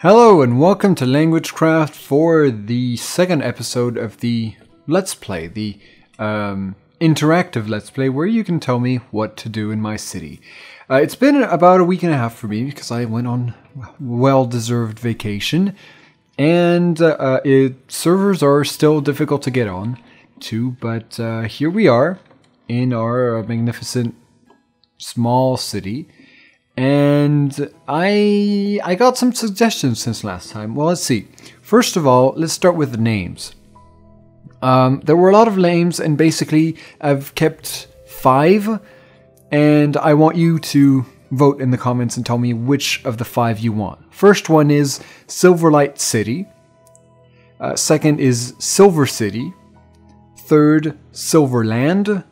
Hello and welcome to LanguageCraft for the second episode of the Let's Play, the um, interactive Let's Play where you can tell me what to do in my city. Uh, it's been about a week and a half for me because I went on well-deserved vacation and uh, uh, it, servers are still difficult to get on to, but uh, here we are in our magnificent small city. And I I got some suggestions since last time. Well, let's see. First of all, let's start with the names. Um, there were a lot of names, and basically, I've kept five, and I want you to vote in the comments and tell me which of the five you want. First one is Silverlight City. Uh, second is Silver City. Third, Silverland.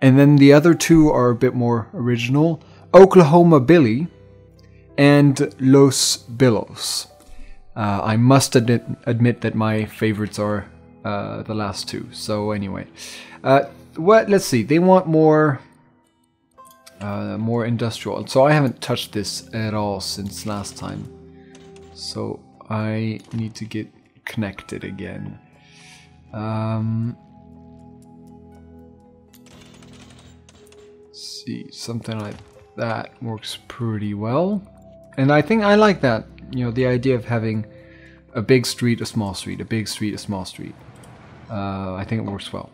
And then the other two are a bit more original. Oklahoma Billy, and Los Billos. Uh, I must admit, admit, that my favorites are uh, the last two. So anyway, uh, what? Let's see. They want more, uh, more industrial. So I haven't touched this at all since last time. So I need to get connected again. Um, see something like that works pretty well. And I think I like that, you know, the idea of having a big street, a small street, a big street, a small street. Uh, I think it works well.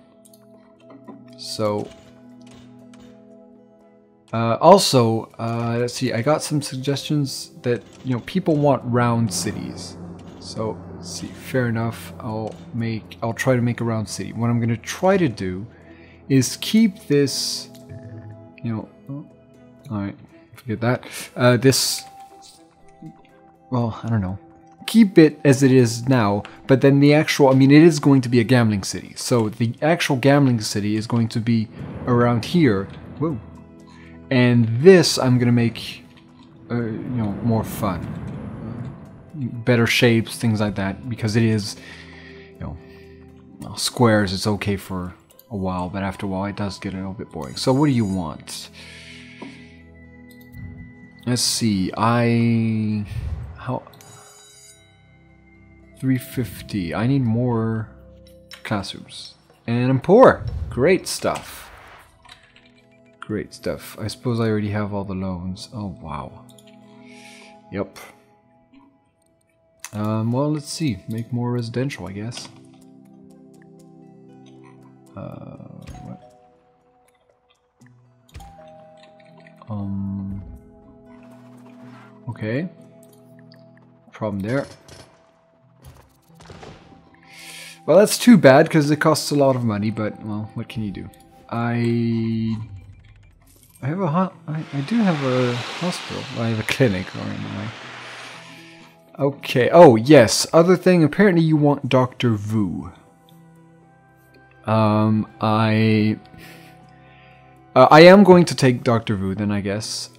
So, uh, also, uh, let's see, I got some suggestions that, you know, people want round cities. So, see, fair enough, I'll make, I'll try to make a round city. What I'm going to try to do is keep this, you know, Alright, forget that. Uh, this, well, I don't know. Keep it as it is now, but then the actual, I mean, it is going to be a gambling city. So the actual gambling city is going to be around here. Whoa. And this I'm going to make, uh, you know, more fun. better shapes, things like that, because it is, you know, well, squares, it's okay for a while, but after a while it does get a little bit boring. So what do you want? Let's see, I... How... 350. I need more classrooms. And I'm poor! Great stuff. Great stuff. I suppose I already have all the loans. Oh, wow. Yep. Um, well, let's see. Make more residential, I guess. Uh, what? Um... Okay. Problem there. Well, that's too bad because it costs a lot of money, but, well, what can you do? I... I have a I, I do have a hospital. I have a clinic, or anyway. Okay. Oh, yes. Other thing. Apparently you want Dr. Vu. Um, I... Uh, I am going to take Dr. Vu then, I guess.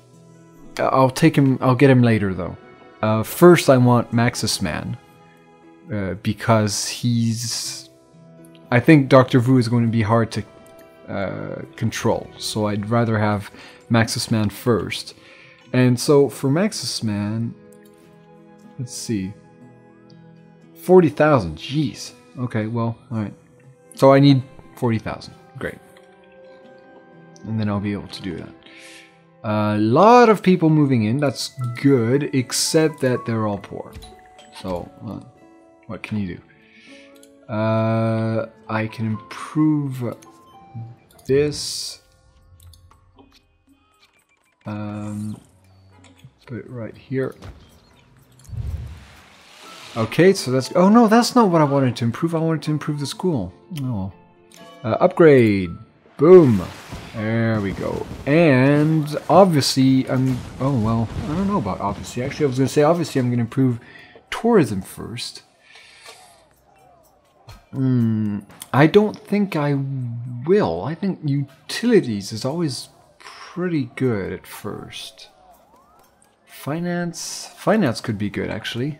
I'll take him. I'll get him later though. Uh, first, I want Maxis Man uh, because he's. I think Doctor Vu is going to be hard to uh, control, so I'd rather have Maxis Man first. And so for Maxis Man, let's see, forty thousand. Jeez. Okay. Well, all right. So I need forty thousand. Great. And then I'll be able to do that. A lot of people moving in, that's good, except that they're all poor. So, uh, what can you do? Uh, I can improve this. Um, put it right here. Okay, so that's... Oh no, that's not what I wanted to improve. I wanted to improve the school. Oh. Uh, upgrade. Boom. There we go. And obviously, I'm... Oh, well, I don't know about obviously. Actually, I was going to say obviously I'm going to improve tourism first. Hmm. I don't think I will. I think utilities is always pretty good at first. Finance... Finance could be good, actually.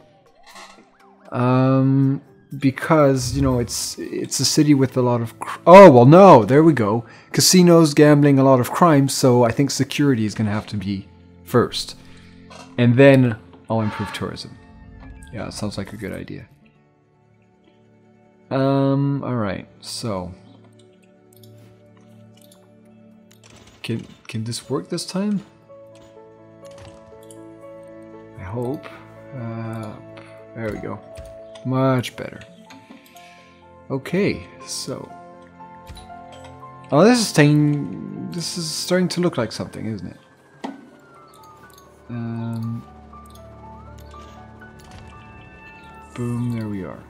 Um, because you know it's it's a city with a lot of oh well no there we go casinos gambling a lot of crime so i think security is going to have to be first and then i'll improve tourism Yeah, sounds like a good idea. Um, alright, so. Can, can this work this time? I hope. Uh, there we go. Much better. Okay, so. Oh, this is staying. This is starting to look like something, isn't it? Um. Boom, there we are.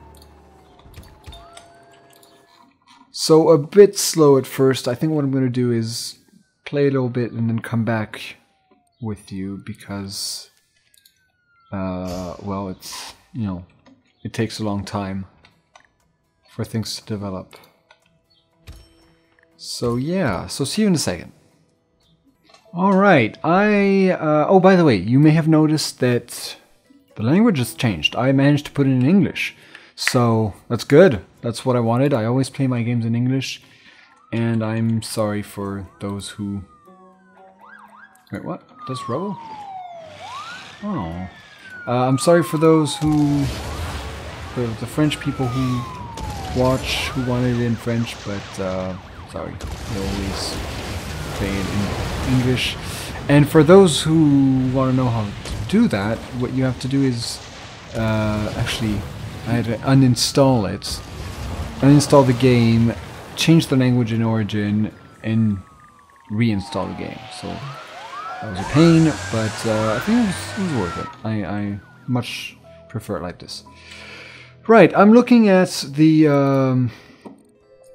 So a bit slow at first. I think what I'm going to do is play a little bit and then come back with you because, uh, well, it's, you know, it takes a long time for things to develop. So yeah, so see you in a second. Alright, I... Uh, oh, by the way, you may have noticed that the language has changed. I managed to put it in English. So, that's good. That's what I wanted. I always play my games in English. And I'm sorry for those who... Wait, what? Does Rubble? Oh. Uh, I'm sorry for those who... The, the French people who watch who wanted it in French, but uh, sorry, they always play it in English. And for those who want to know how to do that, what you have to do is uh, actually I had to uninstall it, uninstall the game, change the language in Origin, and reinstall the game. So that was a pain, but uh, I think it was, it was worth it. I, I much prefer it like this. Right, I'm looking at the um,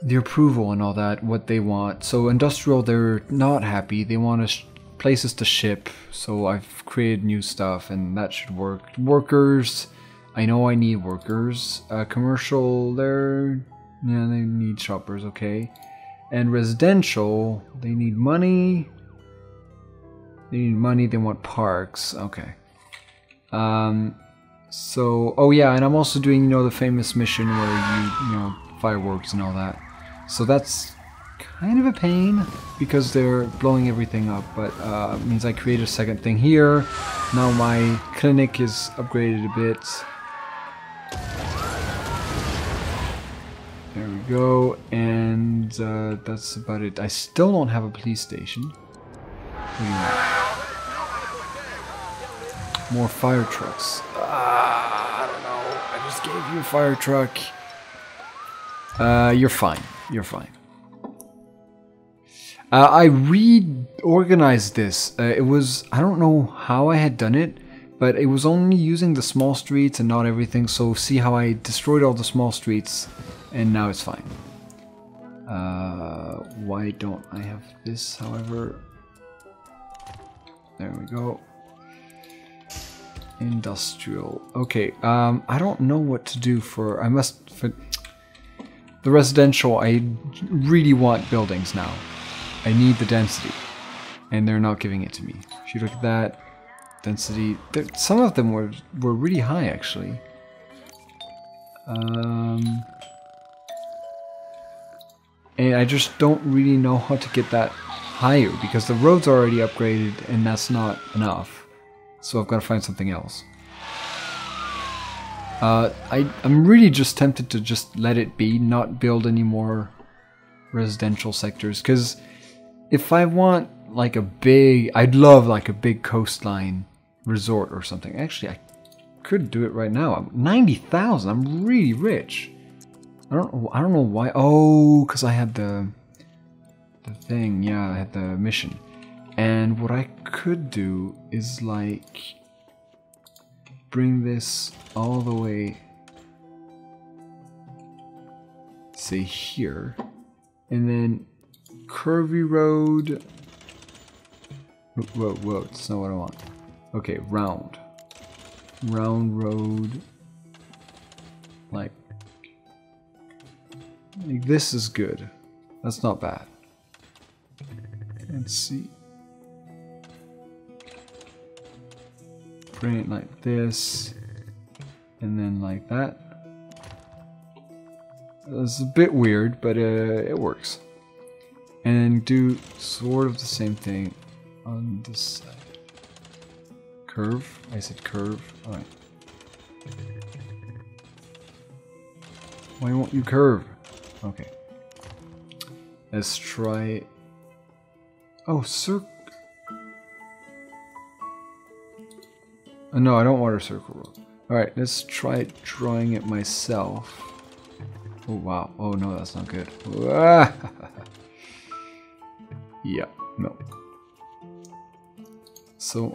the approval and all that, what they want. So industrial, they're not happy. They want sh places to ship. So I've created new stuff, and that should work. Workers, I know I need workers. Uh, commercial, they're yeah, they need shoppers. Okay, and residential, they need money. They need money. They want parks. Okay. Um, so, oh yeah, and I'm also doing, you know, the famous mission where you, you know, fireworks and all that. So that's kind of a pain because they're blowing everything up, but uh, means I create a second thing here. Now my clinic is upgraded a bit. There we go, and uh, that's about it. I still don't have a police station. More fire trucks. Know. I just gave you a fire truck. Uh, you're fine. You're fine. Uh, I reorganized this. Uh, it was, I don't know how I had done it, but it was only using the small streets and not everything. So see how I destroyed all the small streets and now it's fine. Uh, why don't I have this, however? There we go. Industrial. Okay, um, I don't know what to do for... I must... For the residential, I really want buildings now. I need the density. And they're not giving it to me. If you look at that, density... Some of them were, were really high, actually. Um, and I just don't really know how to get that higher because the road's are already upgraded and that's not enough. So I've got to find something else. Uh, I, I'm really just tempted to just let it be, not build any more residential sectors, because if I want like a big, I'd love like a big coastline resort or something. Actually, I could do it right now. I'm 90,000. I'm really rich. I don't I don't know why. Oh, cuz I had the the thing. Yeah, I had the mission. And what I could do is like bring this all the way say here. And then curvy road. Whoa whoa it's not what I want. Okay round. Round road. Like like this is good. That's not bad. Let's see bring it like this and then like that. It's a bit weird, but uh, it works. And do sort of the same thing on this side. Curve? I said curve. Alright. Why won't you curve? Okay. Let's try... Oh, circle... Uh, no, I don't want a circle road. Alright, let's try drawing it myself. Oh, wow. Oh, no, that's not good. Ah! yeah, no. So...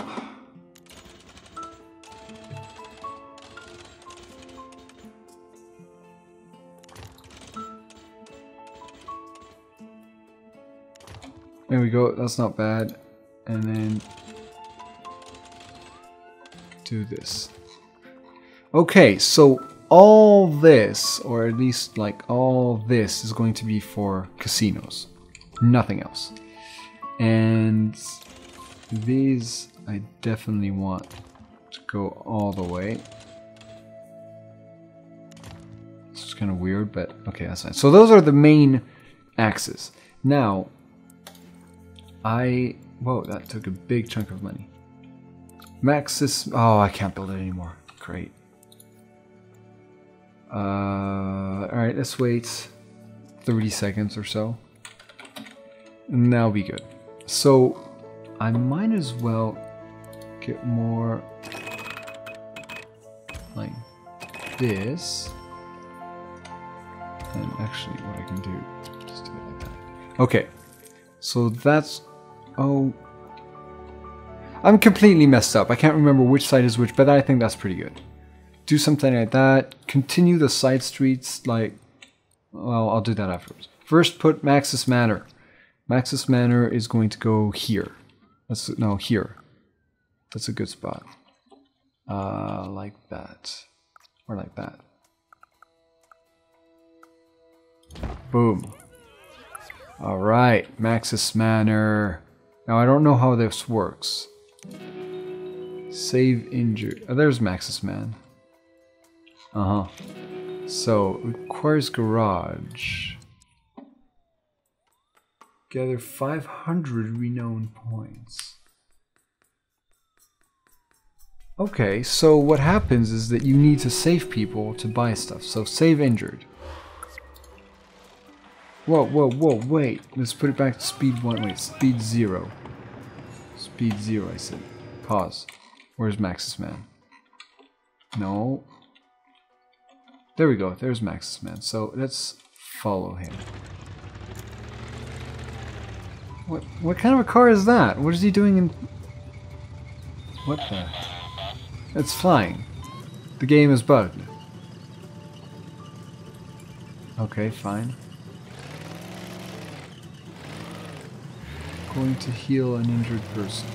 There we go, that's not bad. And then do this. Okay, so all this, or at least like all this, is going to be for casinos. Nothing else. And these I definitely want to go all the way. It's kind of weird, but okay, that's fine. So those are the main axes. Now, I... Whoa, that took a big chunk of money. Maxis... Oh, I can't build it anymore. Great. Uh, Alright, let's wait 30 seconds or so. And that'll be good. So, I might as well get more like this. And actually what I can do, just do it like that. Okay, so that's, oh, I'm completely messed up. I can't remember which side is which, but I think that's pretty good. Do something like that. Continue the side streets like, well, I'll do that afterwards. First, put Maxis Manor. Maxis Manor is going to go here. That's no here. That's a good spot. Uh, like that, or like that. Boom. All right, Maxis Manor. Now I don't know how this works. Save injured. Oh, there's Maxis Man. Uh huh. So requires garage. Gather 500 renown points. Okay, so what happens is that you need to save people to buy stuff. So save injured. Whoa, whoa, whoa, wait. Let's put it back to speed one. Wait, speed zero. Speed zero, I said. Pause. Where's Maxis Man? No. There we go. There's Maxis Man. So let's follow him. What what kind of a car is that? What is he doing in... What the... It's flying. The game is bugged. Okay, fine. Going to heal an injured person.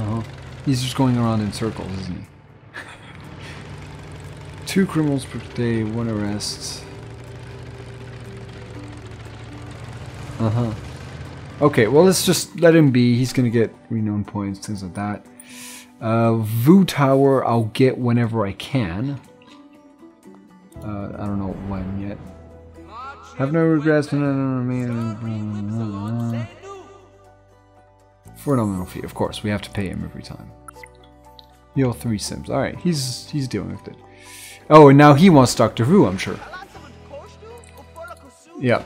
Uh huh. He's just going around in circles, isn't he? Two criminals per day, one arrest. Uh-huh. Okay, well let's just let him be. He's gonna get renown points, things like that. Uh, Vu Tower I'll get whenever I can. Uh, I don't know when yet. Have no regrets. For nominal fee, of course. We have to pay him every time. Heal three sims. Alright, he's he's dealing with it. Oh, and now he wants Doctor Vu, I'm sure. Yeah.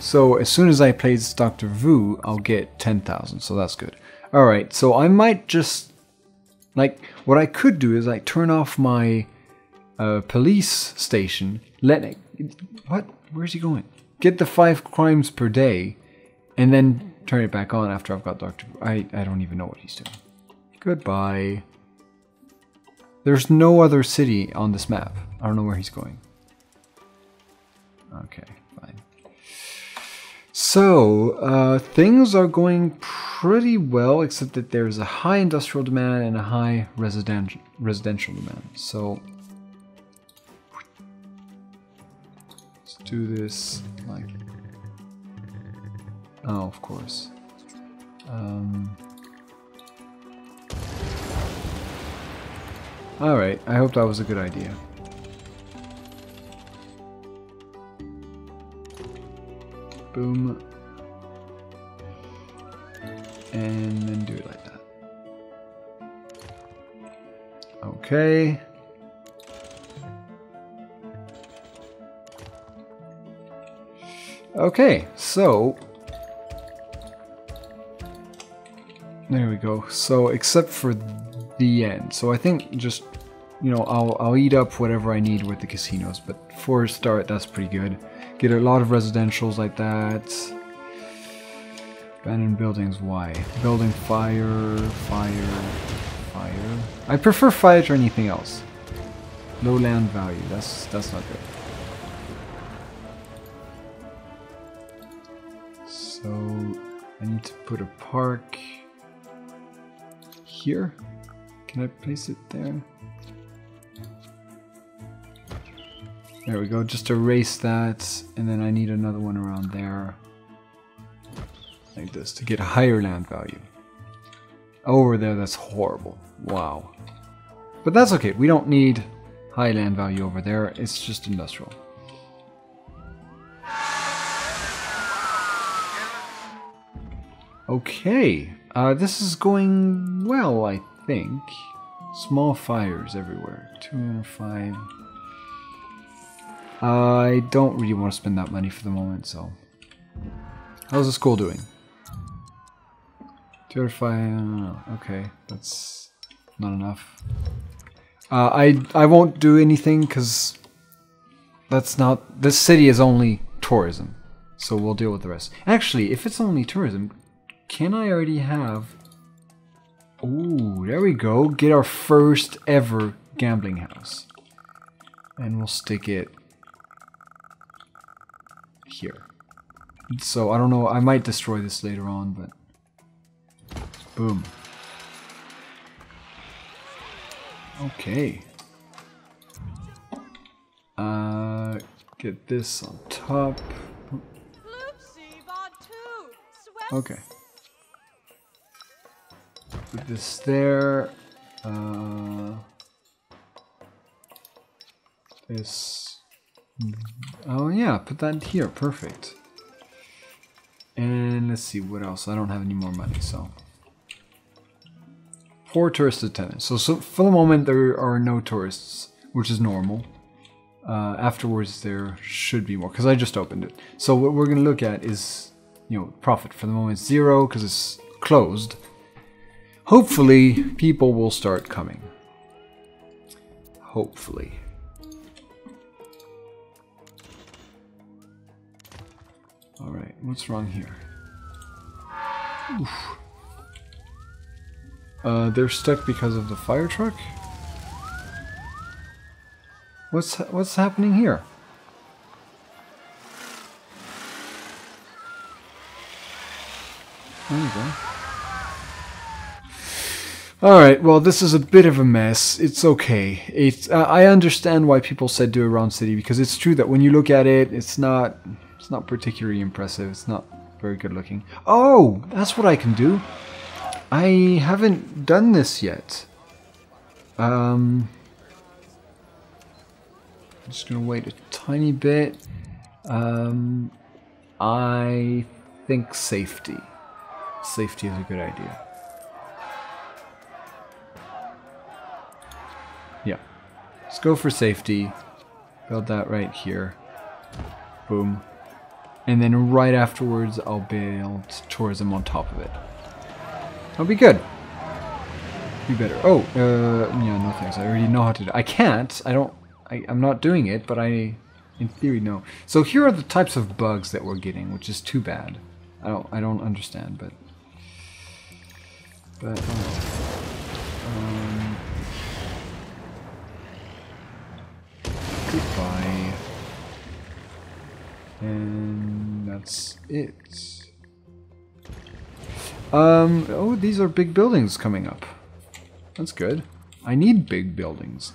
So as soon as I play Doctor Vu, I'll get 10,000, so that's good. Alright, so I might just... Like, what I could do is like turn off my uh, police station, let it... What? Where's he going? Get the five crimes per day, and then turn it back on after I've got Doctor... I, I don't even know what he's doing. Goodbye. There's no other city on this map. I don't know where he's going. Okay. Fine. So, uh, things are going pretty well, except that there's a high industrial demand and a high residential residential demand. So, let's do this like. Oh, of course. Um, all right. I hope that was a good idea. Boom. And then do it like that. Okay. Okay, so there we go. So except for the end, so I think just you know I'll I'll eat up whatever I need with the casinos, but for a start that's pretty good. Get a lot of residentials like that. Abandoned buildings, why? Building fire, fire, fire. I prefer fire to anything else. Low land value, that's that's not good. So I need to put a park here. Can I place it there? There we go, just erase that, and then I need another one around there. Like this, to get a higher land value. Over there, that's horrible. Wow. But that's okay, we don't need high land value over there, it's just industrial. Okay, uh, this is going well, I think. Small fires everywhere. Two and five. I don't really want to spend that money for the moment, so. How's the school doing? Two out of five. Okay, that's not enough. Uh, I I won't do anything because that's not. This city is only tourism, so we'll deal with the rest. Actually, if it's only tourism, can I already have... Ooh, there we go. Get our first ever gambling house. And we'll stick it here. So, I don't know, I might destroy this later on, but... Boom. Okay. Uh, get this on top. Okay. Put this there. Uh, this. Oh yeah, put that here. Perfect. And let's see what else. I don't have any more money, so. Four tourist attendants. So, so for the moment there are no tourists, which is normal. Uh, afterwards there should be more because I just opened it. So what we're going to look at is, you know, profit. For the moment zero because it's closed hopefully people will start coming. Hopefully. Alright, what's wrong here? Oof. Uh, they're stuck because of the fire truck? What's what's happening here? There you go. Alright, well this is a bit of a mess. It's okay. It's, uh, I understand why people said do a round city because it's true that when you look at it, it's not it's not particularly impressive. It's not very good looking. Oh, that's what I can do. I haven't done this yet. Um, I'm just gonna wait a tiny bit. Um, I think safety. Safety is a good idea. Let's go for safety. Build that right here. Boom. And then right afterwards, I'll build tourism on top of it. That'll be good. Be better. Oh, uh, yeah, no thanks. I already know how to do it. I can't. I don't, I, I'm not doing it, but I, in theory, know. So here are the types of bugs that we're getting, which is too bad. I don't, I don't understand, but, but, oh. Um, Goodbye. And that's it. Um, oh, these are big buildings coming up. That's good. I need big buildings.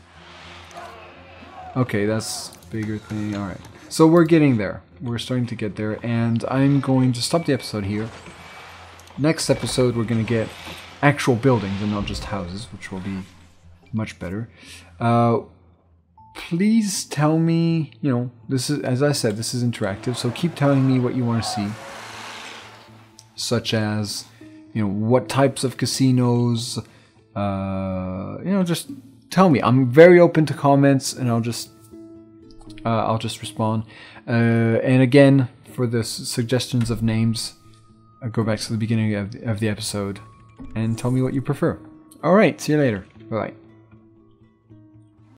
Okay, that's bigger thing. Alright. So we're getting there. We're starting to get there. And I'm going to stop the episode here. Next episode, we're going to get actual buildings and not just houses, which will be much better. Uh, please tell me, you know, this is, as I said, this is interactive, so keep telling me what you want to see. Such as, you know, what types of casinos, uh, you know, just tell me. I'm very open to comments, and I'll just uh, I'll just respond. Uh, and again, for the suggestions of names, I'll uh, go back to the beginning of, of the episode and tell me what you prefer. All right, see you later. Bye.